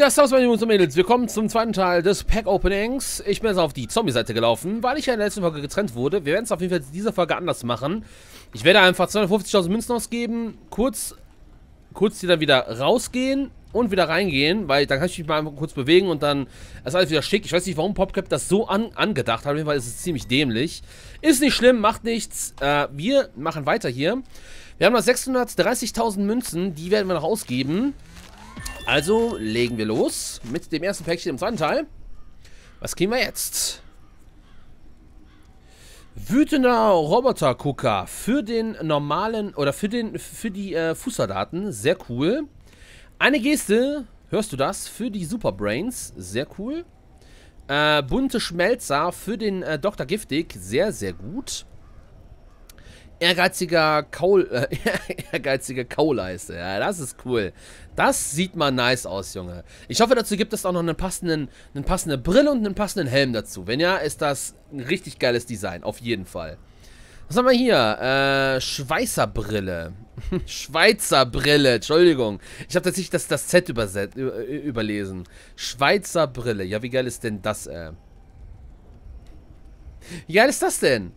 Ja, servus meine Jungs und Mädels, willkommen zum zweiten Teil des Pack-Openings. Ich bin jetzt auf die Zombie-Seite gelaufen, weil ich ja in der letzten Folge getrennt wurde. Wir werden es auf jeden Fall in dieser Folge anders machen. Ich werde einfach 250.000 Münzen ausgeben, kurz, kurz die dann wieder rausgehen und wieder reingehen, weil dann kann ich mich mal kurz bewegen und dann ist alles wieder schick. Ich weiß nicht, warum PopCap das so an, angedacht hat, auf jeden Fall ist es ziemlich dämlich. Ist nicht schlimm, macht nichts. Äh, wir machen weiter hier. Wir haben noch 630.000 Münzen, die werden wir noch ausgeben. Also legen wir los mit dem ersten Päckchen im zweiten Teil. Was kriegen wir jetzt? Wütender Robotergucker für den normalen oder für den für die äh, Fußsoldaten, sehr cool. Eine Geste, hörst du das? Für die Superbrains, sehr cool. Äh, bunte Schmelzer für den äh, Dr. Giftig, sehr, sehr gut. Ehrgeiziger Kaul, äh, ehrgeiziger Kauleiste. Ja, das ist cool. Das sieht mal nice aus, Junge. Ich hoffe, dazu gibt es auch noch einen passenden, eine passende Brille und einen passenden Helm dazu. Wenn ja, ist das ein richtig geiles Design. Auf jeden Fall. Was haben wir hier? Äh, Schweißerbrille. Schweizerbrille, Entschuldigung. Ich habe tatsächlich das, das Z überset, überlesen. Schweizerbrille. Ja, wie geil ist denn das, äh? Wie geil ist das denn?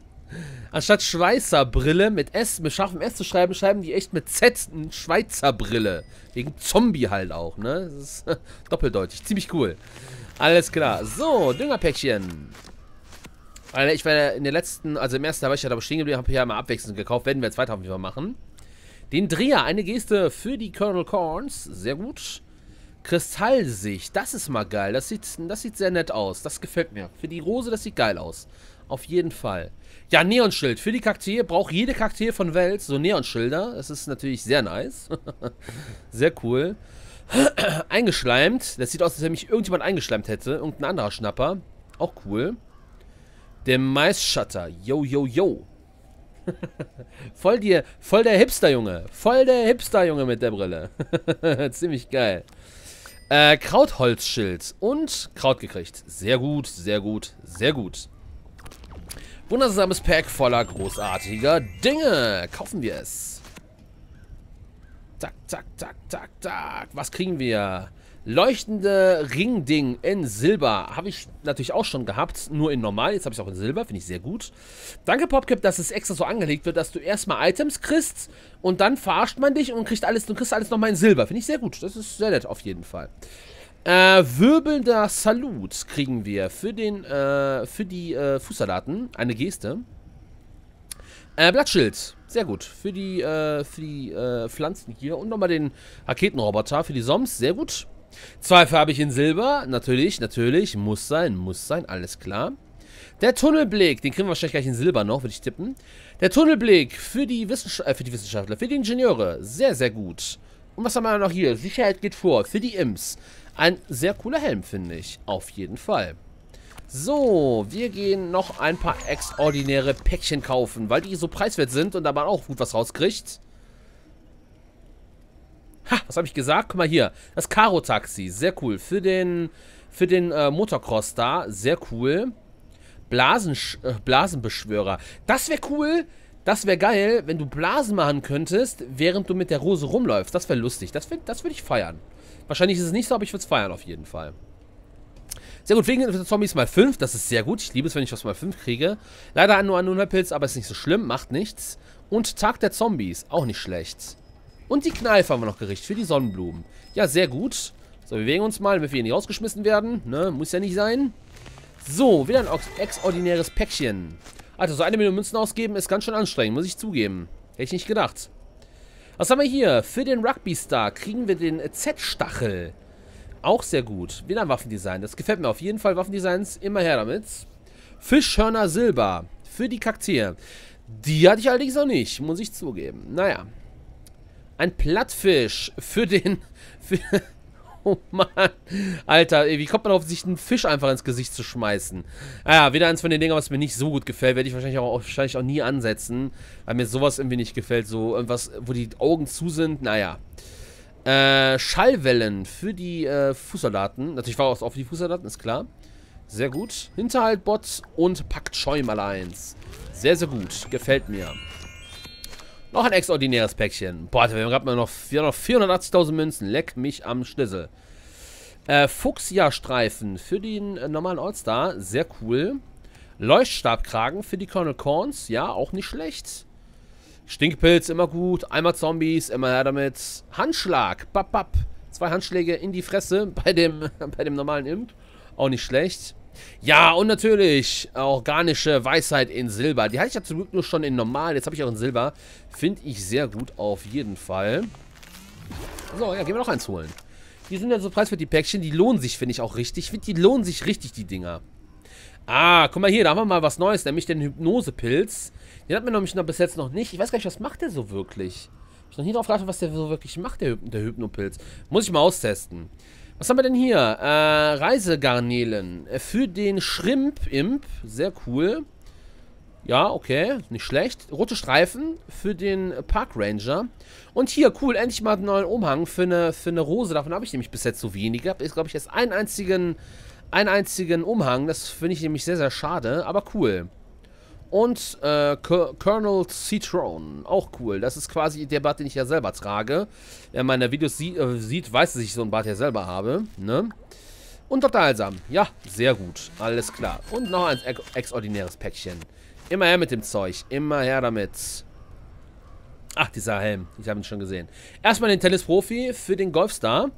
Anstatt Schweißerbrille mit S, mit scharfem S zu schreiben, schreiben die echt mit Z Schweizerbrille. Wegen Zombie halt auch, ne? Das ist doppeldeutig. Ziemlich cool. Alles klar. So, Düngerpäckchen. Ich war in der letzten, also im ersten, da war ich ja da stehen geblieben, habe ja mal abwechselnd gekauft. Werden wir jetzt weiter auf jeden Fall machen. Den Dreher, eine Geste für die Colonel Corns. Sehr gut. Kristallsicht, das ist mal geil. Das sieht, das sieht sehr nett aus. Das gefällt mir. Für die Rose, das sieht geil aus. Auf jeden Fall. Ja, Neonschild. Für die Kakteen braucht jede Kakteen von Welt so Neonschilder. Das ist natürlich sehr nice. sehr cool. Eingeschleimt. Das sieht aus, als wenn mich irgendjemand eingeschleimt hätte. Irgendein anderer Schnapper. Auch cool. Der Maisshutter. Yo, yo, yo. voll, die, voll der Hipster-Junge. Voll der Hipster-Junge mit der Brille. Ziemlich geil. Äh, Krautholzschild und Kraut gekriegt. Sehr gut, sehr gut, sehr gut. Wundersames Pack voller großartiger Dinge. Kaufen wir es. Zack, zack, zack, zack, zack. Was kriegen wir? Leuchtende Ringding in Silber. Habe ich natürlich auch schon gehabt, nur in normal. Jetzt habe ich es auch in Silber, finde ich sehr gut. Danke, Popcap, dass es extra so angelegt wird, dass du erstmal Items kriegst und dann verarscht man dich und kriegst alles, du kriegst alles nochmal in Silber. Finde ich sehr gut. Das ist sehr nett, auf jeden Fall. Äh, wirbelnder Salut kriegen wir für den, äh, für die äh, Fußsoldaten. Eine Geste. Äh, Blattschild. Sehr gut. Für die, äh, für die äh, Pflanzen hier. Und nochmal den Raketenroboter für die Soms. Sehr gut. Zweifarbig in Silber. Natürlich, natürlich. Muss sein, muss sein. Alles klar. Der Tunnelblick, den kriegen wir wahrscheinlich gleich in Silber noch, würde ich tippen. Der Tunnelblick für die, Wissenschaft äh, für die Wissenschaftler, für die Ingenieure. Sehr, sehr gut. Und was haben wir noch hier? Sicherheit geht vor. Für die Imps. Ein sehr cooler Helm, finde ich. Auf jeden Fall. So, wir gehen noch ein paar extraordinäre Päckchen kaufen, weil die so preiswert sind und da man auch gut was rauskriegt. Ha, was habe ich gesagt? Guck mal hier. Das Karo-Taxi. Sehr cool. Für den, für den äh, Motocross da. Sehr cool. Blasen, äh, Blasenbeschwörer. Das wäre cool. Das wäre geil, wenn du Blasen machen könntest, während du mit der Rose rumläufst. Das wäre lustig. Das, das würde ich feiern. Wahrscheinlich ist es nicht so, aber ich würde es feiern auf jeden Fall. Sehr gut, wegen Zombies mal 5. Das ist sehr gut. Ich liebe es, wenn ich was mal 5 kriege. Leider nur an 100 Pilz, aber ist nicht so schlimm. Macht nichts. Und Tag der Zombies. Auch nicht schlecht. Und die Kneife haben wir noch gerichtet für die Sonnenblumen. Ja, sehr gut. So, wir bewegen uns mal, damit wir hier nicht rausgeschmissen werden. Ne, muss ja nicht sein. So, wieder ein extraordinäres Päckchen. Alter, so eine Million Münzen ausgeben ist ganz schön anstrengend, muss ich zugeben. Hätte ich nicht gedacht. Was haben wir hier? Für den Rugby-Star kriegen wir den Z-Stachel. Auch sehr gut. Wieder ein Waffendesign. Das gefällt mir auf jeden Fall. Waffendesigns, immer her damit. Fischhörner Silber. Für die Kakteen. Die hatte ich allerdings noch nicht, muss ich zugeben. Naja. Ein Plattfisch für den... Für, Oh Mann. Alter, wie kommt man auf sich einen Fisch einfach ins Gesicht zu schmeißen? Naja, ah wieder eins von den Dingen, was mir nicht so gut gefällt. Werde ich wahrscheinlich auch, wahrscheinlich auch nie ansetzen. Weil mir sowas irgendwie nicht gefällt. So irgendwas, wo die Augen zu sind. Naja. Äh, Schallwellen für die äh, Fußsoldaten. Natürlich war auch auf die Fußsoldaten, ist klar. Sehr gut. Hinterhaltbot und Packt Schäumaleins. Sehr, sehr gut. Gefällt mir. Noch ein extraordinäres Päckchen. Boah, wir haben gerade noch, noch 480.000 Münzen. Leck mich am Schlüssel. Äh, Fuchsia-Streifen für den äh, normalen All-Star. Sehr cool. Leuchtstabkragen für die Colonel Corns. Ja, auch nicht schlecht. Stinkpilz, immer gut. Einmal Zombies, immer her damit. Handschlag, bap, bap. Zwei Handschläge in die Fresse bei dem, bei dem normalen Imp. Auch nicht schlecht. Ja, und natürlich organische Weisheit in Silber. Die hatte ich ja zum Glück nur schon in normal. Jetzt habe ich auch in Silber. Finde ich sehr gut auf jeden Fall. So, ja, gehen wir noch eins holen. Die sind ja so preiswert, die Päckchen. Die lohnen sich, finde ich, auch richtig. Ich finde, die lohnen sich richtig, die Dinger. Ah, guck mal hier, da haben wir mal was Neues, nämlich den Hypnosepilz. Den hat man nämlich noch bis jetzt noch nicht. Ich weiß gar nicht, was macht der so wirklich? Ich noch nie drauf geachtet, was der so wirklich macht, der, der Hypnopilz. Muss ich mal austesten. Was haben wir denn hier? Äh, Reisegarnelen. Äh, für den Shrimp-Imp. Sehr cool. Ja, okay. Nicht schlecht. Rote Streifen für den Park Ranger. Und hier, cool, endlich mal einen neuen Umhang für eine, für eine Rose. Davon habe ich nämlich bis jetzt so wenig gehabt. Ist, glaube ich, jetzt einen einzigen, einen einzigen Umhang. Das finde ich nämlich sehr, sehr schade. Aber cool. Und äh, Colonel Citron, auch cool. Das ist quasi der Bart, den ich ja selber trage. Wer meine Videos sie äh, sieht, weiß, dass ich so einen Bart ja selber habe. Ne? Und Dr. Heilsam. Ja, sehr gut. Alles klar. Und noch ein ex exordinäres Päckchen. Immer her mit dem Zeug. Immer her damit. Ach, dieser Helm. Ich habe ihn schon gesehen. Erstmal den Tennisprofi für den Golfstar.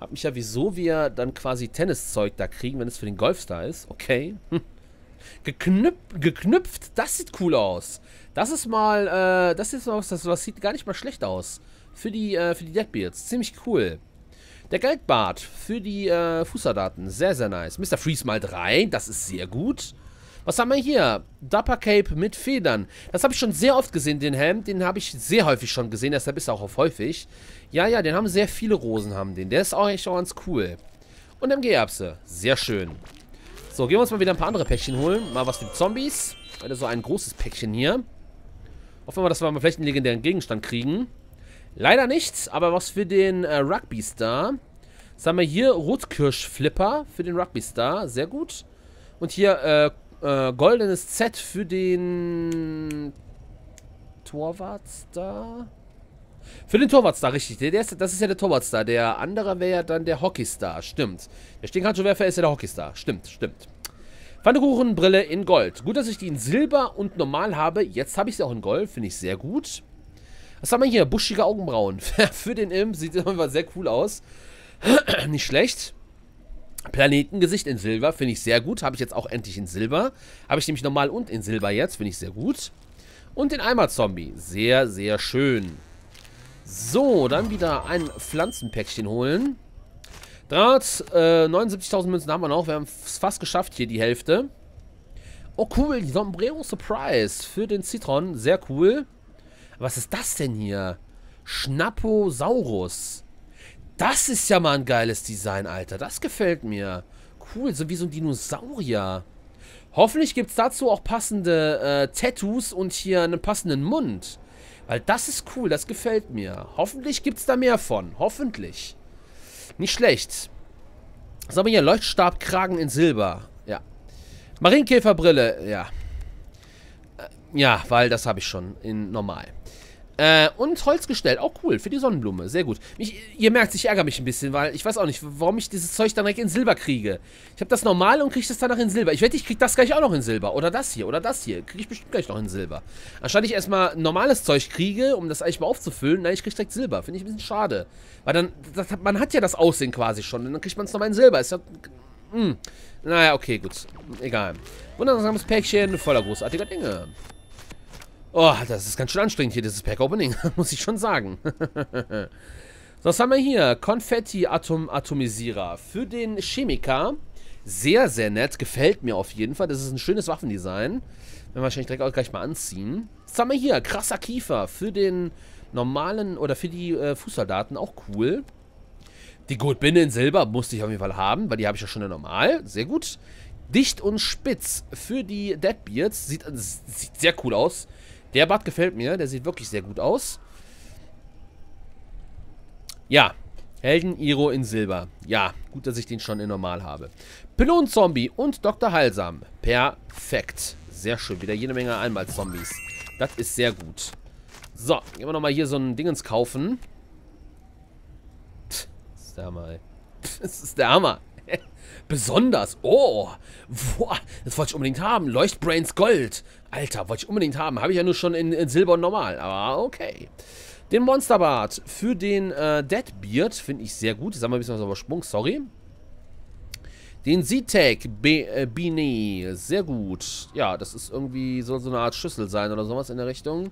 Hab mich ja, wieso wir dann quasi Tenniszeug da kriegen, wenn es für den Golfstar ist. Okay. Hm. Geknüp geknüpft, das sieht cool aus. Das ist mal, äh, das ist was, das, das sieht gar nicht mal schlecht aus. Für die, äh, für die Deadbeards. Ziemlich cool. Der Geldbart für die äh, Fußsoldaten. Sehr, sehr nice. Mr. Freeze mal 3. Das ist sehr gut. Was haben wir hier? Dapper Cape mit Federn. Das habe ich schon sehr oft gesehen, den Helm. Den habe ich sehr häufig schon gesehen. Deshalb ist er auch auf häufig. Ja, ja, den haben sehr viele Rosen, haben den. Der ist auch echt auch ganz cool. Und MG-Erbse. Sehr schön. So, gehen wir uns mal wieder ein paar andere Päckchen holen. Mal was für die Zombies. Heute so ein großes Päckchen hier. Hoffen wir, dass wir mal vielleicht einen legendären Gegenstand kriegen. Leider nichts, aber was für den äh, Rugby Star. Was haben wir hier? Rotkirsch-Flipper für den Rugby Star. Sehr gut. Und hier äh, äh, goldenes Z für den Torwartstar. Für den Torwartstar, richtig. Der, der ist, das ist ja der Torwartstar. Der andere wäre ja dann der Hockeystar. Stimmt. Der Stinkhandschuhwerfer ist ja der Hockeystar. Stimmt, stimmt. Pfannekuchenbrille in Gold. Gut, dass ich die in Silber und normal habe. Jetzt habe ich sie auch in Gold. Finde ich sehr gut. Was haben wir hier? Buschige Augenbrauen. Für den Imp sieht immer sehr cool aus. Nicht schlecht. Planetengesicht in Silber. Finde ich sehr gut. Habe ich jetzt auch endlich in Silber. Habe ich nämlich normal und in Silber jetzt. Finde ich sehr gut. Und den Eimer-Zombie. Sehr, sehr schön. So, dann wieder ein Pflanzenpäckchen holen. 379.000 äh, Münzen haben wir noch. Wir haben es fast geschafft hier, die Hälfte. Oh, cool. Die Sombrero Surprise für den Citron. Sehr cool. Was ist das denn hier? Schnapposaurus. Das ist ja mal ein geiles Design, Alter. Das gefällt mir. Cool, so wie so ein Dinosaurier. Hoffentlich gibt es dazu auch passende äh, Tattoos und hier einen passenden Mund. Weil das ist cool, das gefällt mir. Hoffentlich gibt es da mehr von. Hoffentlich. Nicht schlecht. Was haben wir hier? Leuchtstabkragen in Silber. Ja. Marienkäferbrille. Ja. Äh, ja, weil das habe ich schon in normal. Äh, und Holzgestell, auch cool, für die Sonnenblume, sehr gut. Mich, ihr merkt, ich ärgere mich ein bisschen, weil ich weiß auch nicht, warum ich dieses Zeug dann direkt in Silber kriege. Ich habe das normal und kriege das danach in Silber. Ich wette, ich kriege das gleich auch noch in Silber. Oder das hier, oder das hier. Kriege ich bestimmt gleich noch in Silber. Anstatt ich erstmal normales Zeug kriege, um das eigentlich mal aufzufüllen, nein, ich kriege direkt Silber. Finde ich ein bisschen schade. Weil dann, das, man hat ja das Aussehen quasi schon, und dann kriegt man es nochmal in Silber. Ist ja, mh. Hm. Naja, okay, gut. Egal. Wundersames Päckchen voller großartiger Dinge. Oh, das ist ganz schön anstrengend hier, dieses Pack-Opening, muss ich schon sagen. so, was haben wir hier? Konfetti-Atomisierer für den Chemiker. Sehr, sehr nett. Gefällt mir auf jeden Fall. Das ist ein schönes Waffendesign. Werden wir wahrscheinlich direkt auch gleich mal anziehen. Was haben wir hier? Krasser Kiefer für den normalen oder für die äh, Fußsoldaten. Auch cool. Die Goldbinde in Silber musste ich auf jeden Fall haben, weil die habe ich ja schon in normal. Sehr gut. Dicht und spitz für die Deadbeards. Sieht, sieht sehr cool aus. Der Bart gefällt mir. Der sieht wirklich sehr gut aus. Ja. Helden Iro in Silber. Ja, gut, dass ich den schon in normal habe. Pylon-Zombie und Dr. Heilsam. Perfekt. Sehr schön. Wieder jede Menge Einmal-Zombies. Das ist sehr gut. So, gehen wir nochmal hier so ein Dingens kaufen. Pff, ist da mal. Das ist der Hammer. Besonders. Oh. Boah, das wollte ich unbedingt haben. Leuchtbrains Gold. Alter, wollte ich unbedingt haben. Habe ich ja nur schon in, in Silber und Normal. Aber okay. Den Monsterbart für den äh, Deadbeard finde ich sehr gut. Jetzt haben wir ein bisschen was übersprungen. Sorry. Den Z-Tag äh. Sehr gut. Ja, das ist irgendwie, soll so eine Art Schüssel sein oder sowas in der Richtung.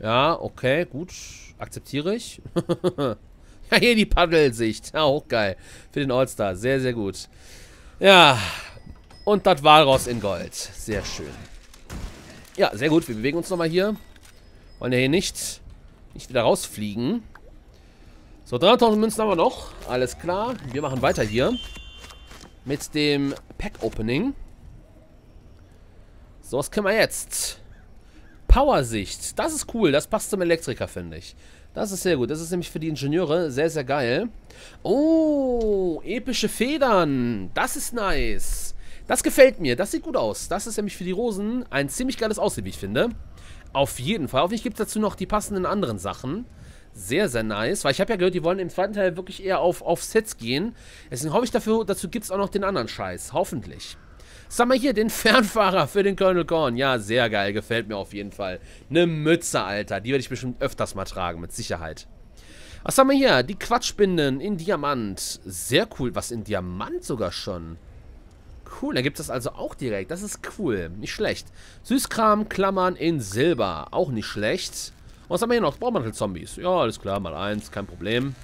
Ja, okay, gut. Akzeptiere ich. ja, hier die Paddelsicht. Ja, auch geil. Für den All-Star. Sehr, sehr gut. Ja. Und das Walross in Gold. Sehr schön. Ja, sehr gut. Wir bewegen uns nochmal hier. Wollen ja hier nicht, nicht wieder rausfliegen. So, 3000 Münzen haben wir noch. Alles klar. Wir machen weiter hier. Mit dem Pack-Opening. So, was können wir jetzt? Powersicht. Das ist cool. Das passt zum Elektriker, finde ich. Das ist sehr gut. Das ist nämlich für die Ingenieure sehr, sehr geil. Oh, epische Federn. Das ist nice. Das gefällt mir. Das sieht gut aus. Das ist nämlich für die Rosen ein ziemlich geiles Aussehen, wie ich finde. Auf jeden Fall. Hoffentlich gibt es dazu noch die passenden anderen Sachen. Sehr, sehr nice. Weil ich habe ja gehört, die wollen im zweiten Teil wirklich eher auf, auf Sets gehen. Deswegen hoffe ich dafür, dazu gibt es auch noch den anderen Scheiß. Hoffentlich. Sag mal hier, den Fernfahrer für den Colonel Gorn. Ja, sehr geil. Gefällt mir auf jeden Fall. Eine Mütze, Alter. Die werde ich bestimmt öfters mal tragen, mit Sicherheit. Was haben wir hier? Die Quatschbinden in Diamant. Sehr cool. Was in Diamant sogar schon. Cool, da gibt es das also auch direkt. Das ist cool. Nicht schlecht. Süßkram, Klammern in Silber. Auch nicht schlecht. was haben wir hier noch? Baumantel-Zombies. Ja, alles klar. Mal eins. Kein Problem.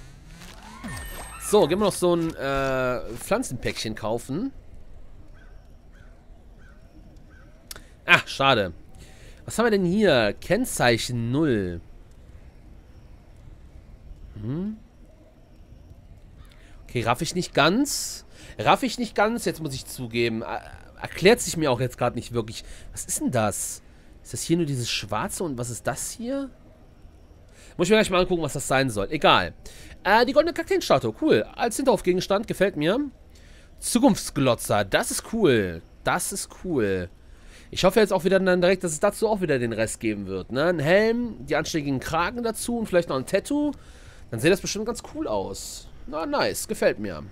So, gehen wir noch so ein äh, Pflanzenpäckchen kaufen. Ach, schade. Was haben wir denn hier? Kennzeichen 0. Hm? Okay, raff ich nicht ganz. Raff ich nicht ganz, jetzt muss ich zugeben. Erklärt sich mir auch jetzt gerade nicht wirklich. Was ist denn das? Ist das hier nur dieses Schwarze und was ist das hier? Muss ich mir gleich mal angucken, was das sein soll. Egal. Äh, die goldene Kakteenstatue. Cool. Als Hinterhofgegenstand. Gefällt mir. Zukunftsglotzer. Das ist cool. Das ist cool. Ich hoffe jetzt auch wieder dann direkt, dass es dazu auch wieder den Rest geben wird. Ne? Ein Helm, die anständigen Kragen dazu und vielleicht noch ein Tattoo. Dann sieht das bestimmt ganz cool aus. Na, nice. Gefällt mir.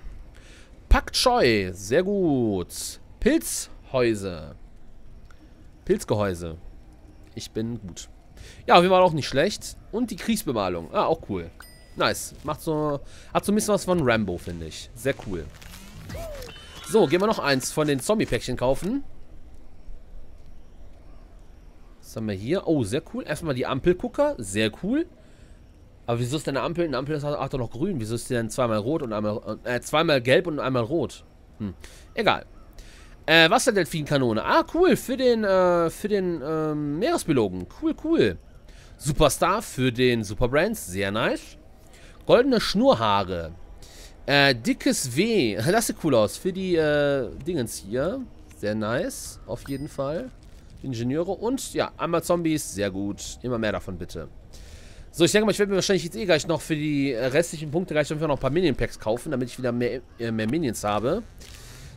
Pak Choi. Sehr gut. Pilzhäuse. Pilzgehäuse. Ich bin gut. Ja, wir waren auch nicht schlecht. Und die Kriegsbemalung. Ah, auch cool. Nice. Macht so, hat so ein bisschen was von Rambo, finde ich. Sehr cool. So, gehen wir noch eins von den Zombie-Päckchen kaufen. Was haben wir hier? Oh, sehr cool. Erstmal die Ampelgucker. Sehr cool. Aber wieso ist denn eine Ampel? Eine Ampel ist auch doch noch grün. Wieso ist die denn zweimal rot und einmal... Äh, zweimal gelb und einmal rot? Hm. Egal. Äh, Wasserdelfinkanone. Ah, cool. Für den, äh, für den, ähm, Meeresbiologen. Cool, cool. Superstar für den Superbrands. Sehr nice. Goldene Schnurhaare. Äh, dickes W. Das sieht cool aus. Für die, äh, Dingens hier. Sehr nice. Auf jeden Fall. Ingenieure und ja, einmal Zombies, sehr gut. Immer mehr davon bitte. So, ich denke mal, ich werde mir wahrscheinlich jetzt eh gleich noch für die restlichen Punkte gleich noch ein paar Minion-Packs kaufen, damit ich wieder mehr, äh, mehr Minions habe.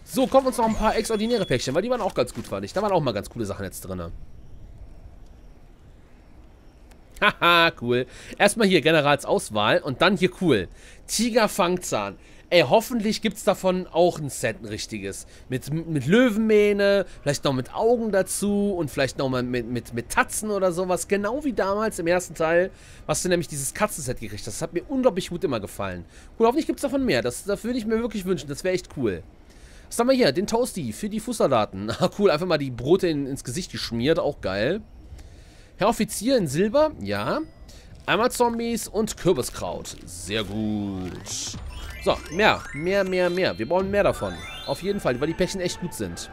So, kommen uns noch ein paar extraordinäre Päckchen, weil die waren auch ganz gut, fand ich. Da waren auch mal ganz coole Sachen jetzt drin. Haha, cool. Erstmal hier Generalsauswahl und dann hier cool. Tigerfangzahn. Ey, hoffentlich gibt es davon auch ein Set, ein richtiges. Mit, mit Löwenmähne, vielleicht noch mit Augen dazu und vielleicht noch mal mit, mit, mit Tatzen oder sowas. Genau wie damals im ersten Teil, was du nämlich dieses Katzenset gekriegt hast. Das hat mir unglaublich gut immer gefallen. Cool, hoffentlich gibt es davon mehr. Das, das würde ich mir wirklich wünschen. Das wäre echt cool. Was haben wir hier? Den Toasty für die Fußsoldaten. Ah, cool, einfach mal die Brote in, ins Gesicht geschmiert. Auch geil. Herr Offizier in Silber. Ja. Einmal Zombies und Kürbiskraut. Sehr gut. So, mehr, mehr, mehr, mehr. Wir brauchen mehr davon. Auf jeden Fall, weil die Päckchen echt gut sind.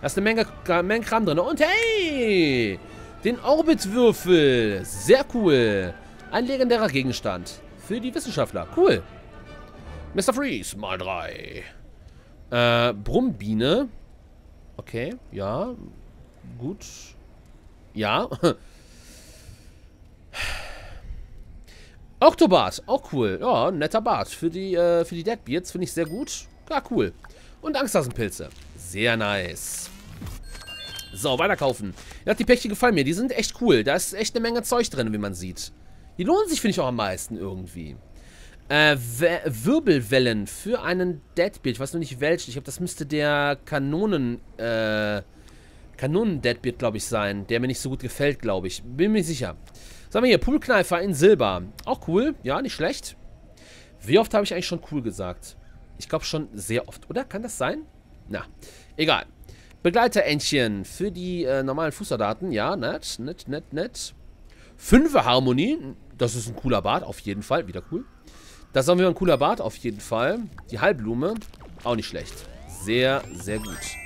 Da ist eine Menge, Menge Kram drin. Und hey, den Orbitwürfel. Sehr cool. Ein legendärer Gegenstand. Für die Wissenschaftler. Cool. Mr. Freeze, mal drei. Äh, Brummbiene. Okay, ja. Gut. Ja. Oktobart, auch cool. Ja, netter Bart. Für die, äh, für die Deadbeards finde ich sehr gut. Ja, cool. Und Angsthassenpilze. Sehr nice. So, weiterkaufen. Ja, die Päckchen gefallen mir. Die sind echt cool. Da ist echt eine Menge Zeug drin, wie man sieht. Die lohnen sich, finde ich, auch am meisten irgendwie. Äh, Wirbelwellen für einen Deadbeard. Ich weiß noch nicht welchen. Ich glaube, das müsste der Kanonen, äh, Kanonen-Deadbeard, glaube ich, sein. Der mir nicht so gut gefällt, glaube ich. Bin mir sicher. Sagen wir hier, Poolkneifer in Silber. Auch cool. Ja, nicht schlecht. Wie oft habe ich eigentlich schon cool gesagt? Ich glaube schon sehr oft, oder? Kann das sein? Na, egal. Begleiterentchen für die äh, normalen Fußsoldaten. Ja, nett, nett, nett, nett. Fünfe Harmonie. Das ist ein cooler Bart, auf jeden Fall. Wieder cool. Das auch wieder ein cooler Bart, auf jeden Fall. Die Halbblume, auch nicht schlecht. Sehr, sehr gut.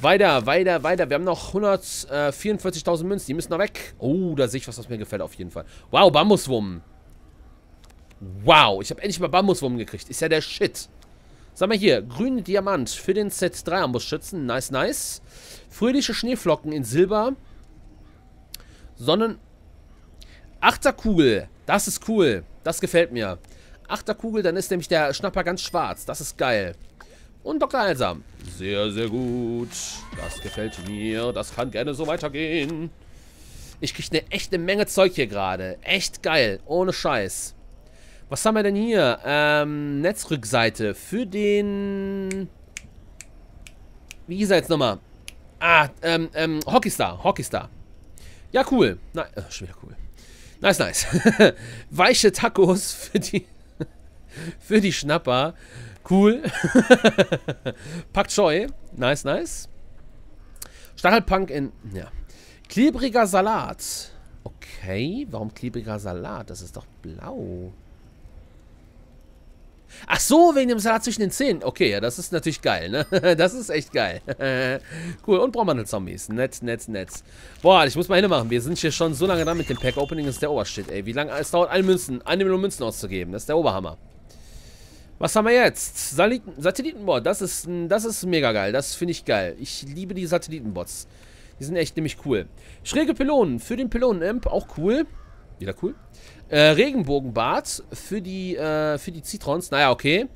Weiter, weiter, weiter. Wir haben noch 144.000 äh, Münzen. Die müssen noch weg. Oh, da sehe ich was, was mir gefällt, auf jeden Fall. Wow, Bambuswurm. Wow, ich habe endlich mal Bambuswurm gekriegt. Ist ja der Shit. Sag mal hier, grüne Diamant für den Z3 Ambusschützen. Nice, nice. Fröhliche Schneeflocken in Silber. Sonnen... Achterkugel. Das ist cool. Das gefällt mir. Achterkugel, dann ist nämlich der Schnapper ganz schwarz. Das ist geil. Und Dr. Alsam. Sehr, sehr gut. Das gefällt mir. Das kann gerne so weitergehen. Ich kriege eine echte Menge Zeug hier gerade. Echt geil. Ohne Scheiß. Was haben wir denn hier? Ähm, Netzrückseite für den... Wie hieß er jetzt nochmal? Ah, ähm, ähm, Hockeystar. Hockeystar. Ja, cool. Na, äh, schon wieder cool. Nice, nice. Weiche Tacos für die... für die Schnapper. Cool. Pak Choi. Nice, nice. Stachelpunk in... Ja. Klebriger Salat. Okay, warum klebriger Salat? Das ist doch blau. Ach so, wegen dem Salat zwischen den Zähnen. Okay, ja, das ist natürlich geil, ne? Das ist echt geil. cool, und Braumandel-Zombies. Nett, nett, nett. Boah, ich muss mal hinmachen. Wir sind hier schon so lange dran mit dem Pack-Opening, das ist der Obershit, ey. Wie lange es dauert, eine Münzen, eine Million Münzen auszugeben. Das ist der Oberhammer. Was haben wir jetzt? Satelliten Satellitenbot, das ist, das ist mega geil. Das finde ich geil. Ich liebe die Satellitenbots. Die sind echt nämlich cool. Schräge Pylonen für den Pylonen-Imp, auch cool. Wieder cool. Äh, Regenbogenbart für die, äh, für die Zitrons. Naja, okay.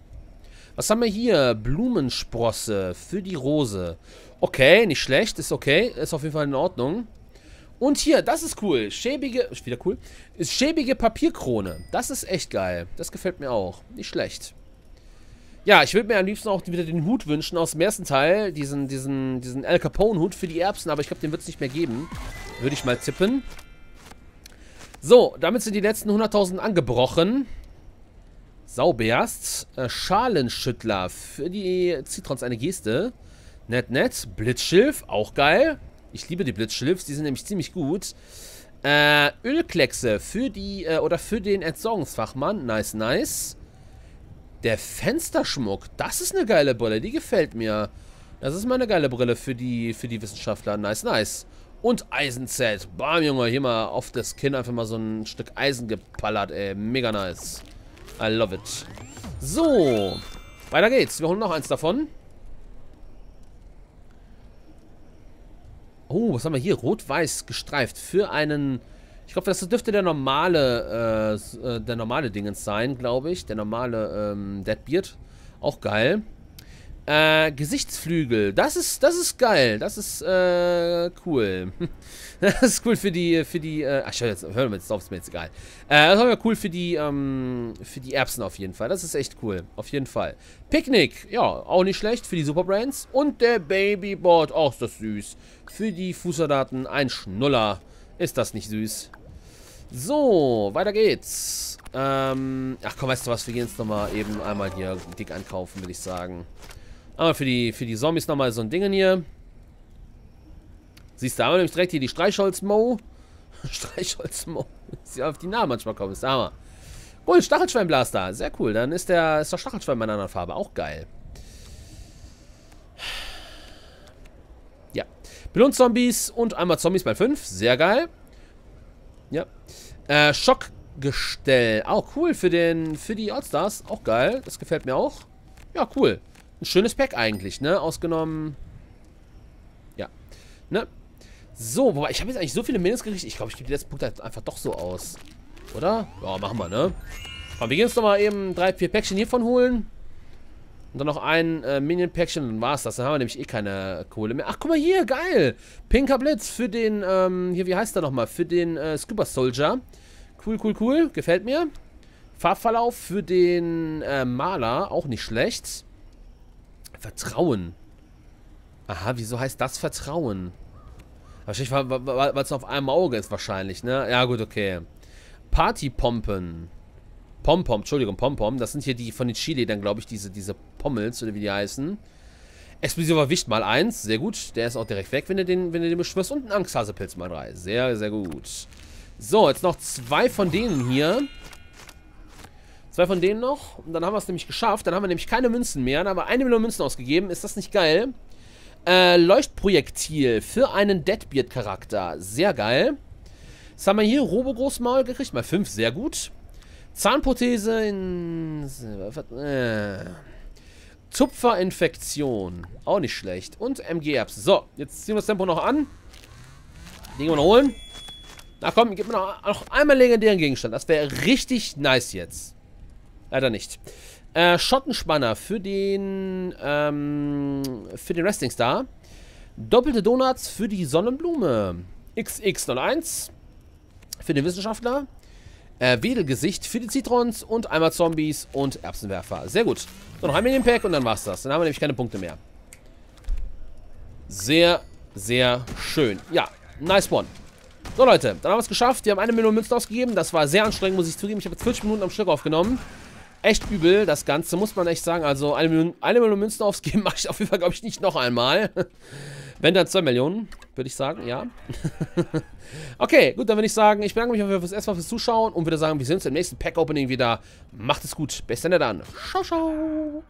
Was haben wir hier? Blumensprosse für die Rose. Okay, nicht schlecht. Ist okay. Ist auf jeden Fall in Ordnung. Und hier, das ist cool. Schäbige, wieder cool. Ist schäbige Papierkrone. Das ist echt geil. Das gefällt mir auch. Nicht schlecht. Ja, ich würde mir am liebsten auch wieder den Hut wünschen aus dem ersten Teil. Diesen, diesen, diesen El Capone-Hut für die Erbsen. Aber ich glaube, den wird es nicht mehr geben. Würde ich mal tippen. So, damit sind die letzten 100.000 angebrochen. Sauberst. Äh, Schalenschüttler für die Zitrons eine Geste. Nett, nett. Blitzschilf, auch geil. Ich liebe die Blitzschilfs, die sind nämlich ziemlich gut. Äh, Ölkleckse für die, äh, oder für den Entsorgungsfachmann. Nice, nice. Der Fensterschmuck, das ist eine geile Brille, die gefällt mir. Das ist mal eine geile Brille für die, für die Wissenschaftler. Nice, nice. Und Eisenzelt. Bam, Junge, hier mal auf das Kinn einfach mal so ein Stück Eisen gepallert, ey. Mega nice. I love it. So. Weiter geht's. Wir holen noch eins davon. Oh, was haben wir hier? Rot-Weiß gestreift. Für einen... Ich glaube, das dürfte der normale, äh, äh der normale Dingens sein, glaube ich. Der normale, ähm, Deadbeard. Auch geil. Äh, Gesichtsflügel. Das ist, das ist geil. Das ist, äh, cool. das ist cool für die, für die, äh, ach, jetzt, hör mal jetzt auf, ist mir jetzt egal. Äh, das war cool für die, ähm, für die Erbsen auf jeden Fall. Das ist echt cool. Auf jeden Fall. Picknick. Ja, auch nicht schlecht für die Superbrands. Und der Babybot. Auch ist das süß. Für die Fußsoldaten ein Schnuller. Ist das nicht süß? So, weiter geht's. Ähm, ach komm, weißt du was, wir gehen jetzt nochmal eben einmal hier dick einkaufen, würde ich sagen. Aber für die, für die Zombies nochmal so ein Ding hier. Siehst du, da haben wir nämlich direkt hier die Streichholz-Mo. Streichholz-Mo. Sie auf die Namen manchmal kommen, ist der Hammer. Cool, Stachelschweinblaster. Sehr cool. Dann ist der, ist der Stachelschwein in einer anderen Farbe. Auch geil. Ja. Belohnt-Zombies und einmal Zombies bei 5. Sehr geil. Ja. Äh, Schockgestell. Auch cool für den, für die Allstars. Auch geil. Das gefällt mir auch. Ja, cool. Ein schönes Pack eigentlich, ne? Ausgenommen... Ja. Ne? So, wobei, ich habe jetzt eigentlich so viele Minions gekriegt. Ich glaube, ich gebe die letzten Punkte einfach doch so aus. Oder? Ja, machen wir, ne? Komm, wir gehen uns nochmal eben drei, vier Päckchen hiervon holen. Und dann noch ein äh, Minion-Päckchen, dann war's das. Dann haben wir nämlich eh keine Kohle mehr. Ach, guck mal hier, geil. Pinker Blitz für den, ähm, hier, wie heißt der nochmal? Für den äh, Scuba Soldier. Cool, cool, cool. Gefällt mir. Farbverlauf für den äh, Maler, auch nicht schlecht. Vertrauen. Aha, wieso heißt das Vertrauen? Wahrscheinlich, weil es auf einem Auge ist wahrscheinlich, ne? Ja, gut, okay. Partypompen. Pompom, Entschuldigung, Pompom. Das sind hier die von den Chile, dann glaube ich, diese, diese Pommels, oder wie die heißen. Explosiver Wicht mal 1, sehr gut. Der ist auch direkt weg, wenn du den, wenn du den beschwörst. Und ein Angsthasepilz mal 3. Sehr, sehr gut. So, jetzt noch zwei von denen hier. Zwei von denen noch. Und dann haben wir es nämlich geschafft. Dann haben wir nämlich keine Münzen mehr. Dann haben wir eine Million Münzen ausgegeben. Ist das nicht geil? Äh, Leuchtprojektil für einen Deadbeard-Charakter. Sehr geil. Was haben wir hier? Robo-Großmaul gekriegt. Mal 5, sehr gut. Zahnprothese in... Äh, Zupferinfektion. Auch nicht schlecht. Und MG-Erbs. So, jetzt ziehen wir das Tempo noch an. Den wir noch holen. Na komm, gib mir noch, noch einmal legendären Gegenstand. Das wäre richtig nice jetzt. Leider nicht. Äh, Schottenspanner für den, ähm, für den Resting Star. Doppelte Donuts für die Sonnenblume. XX01 für den Wissenschaftler. Äh, Wedelgesicht für die Zitrons und einmal Zombies und Erbsenwerfer. Sehr gut. So, noch einmal in den Pack und dann war's das. Dann haben wir nämlich keine Punkte mehr. Sehr, sehr schön. Ja, nice one. So, Leute, dann haben wir es geschafft. Wir haben eine Million Münzen ausgegeben. Das war sehr anstrengend, muss ich zugeben. Ich habe jetzt 40 Minuten am Stück aufgenommen. Echt übel, das Ganze, muss man echt sagen. Also, eine Million, eine Million Münzen ausgeben mache ich auf jeden Fall, glaube ich, nicht noch einmal. Wenn dann 2 Millionen, würde ich sagen, ja. okay, gut, dann würde ich sagen, ich bedanke mich auf jeden Fall erstmal fürs Zuschauen und würde sagen, wir sehen uns im nächsten Pack-Opening wieder. Macht es gut. Bis dann dann. Ciao, ciao.